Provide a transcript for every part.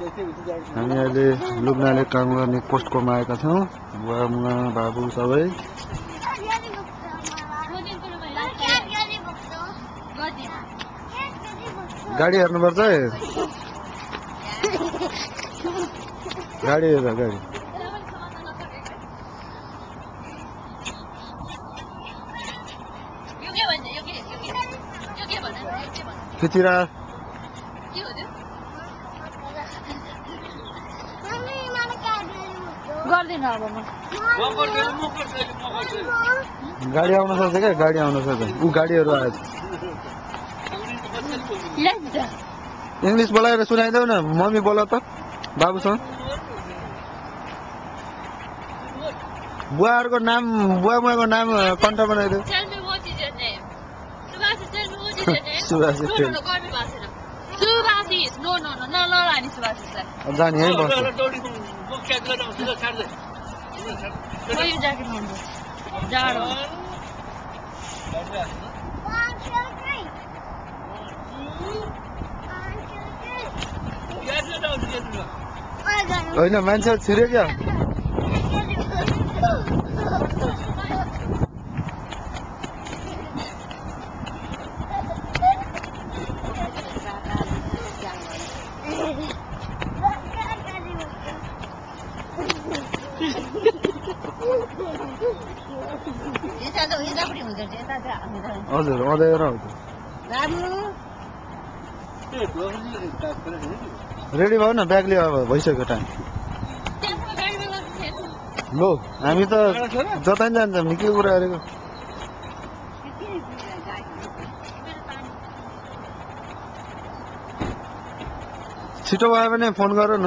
हामी अहिले लुग्नाले काम गर्ने पोस्टकोमा आएका छौँ। बुवा मुवा बाबु सबै। गाडी हेर्नुपर्छ है। गाडी हेर गाडी। खिचिरा के हो त्यो गर्दिनँ अब म गाडी आउन सक्छ क्या गाडी आउन सक्छ ऊ गाडीहरू आएछ इङ्ग्लिस बोलाएर सुनाइदेऊ न मम्मी बोला त बाबुसँग बुवाहरूको नाम बुवा मुवाको नाम कन्ठ बनाइदेऊ जाने है बस्छ kendilerine bakın da serdi. Koy bir dakika onu. Caro. Oyna ben çal çürüyor. हजुर अँध्याएर आउँछ रेडी भयो न ब्याग लियो अब भइसक्यो टाइम लो हामी त जता नि जान्छौँ नि के कुरा गरेको छिटो भयो भने फोन गर न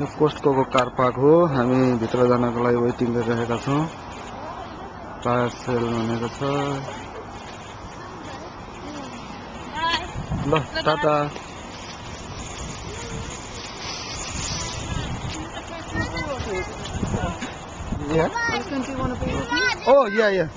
यो कोस्टको कार पार्क हो। हामी भित्र जानको लागि वेटिङ गरिरहेका छौँ। टायर सेल भनेको छ। ल Tata. Yeah. Oh, yeah, yeah.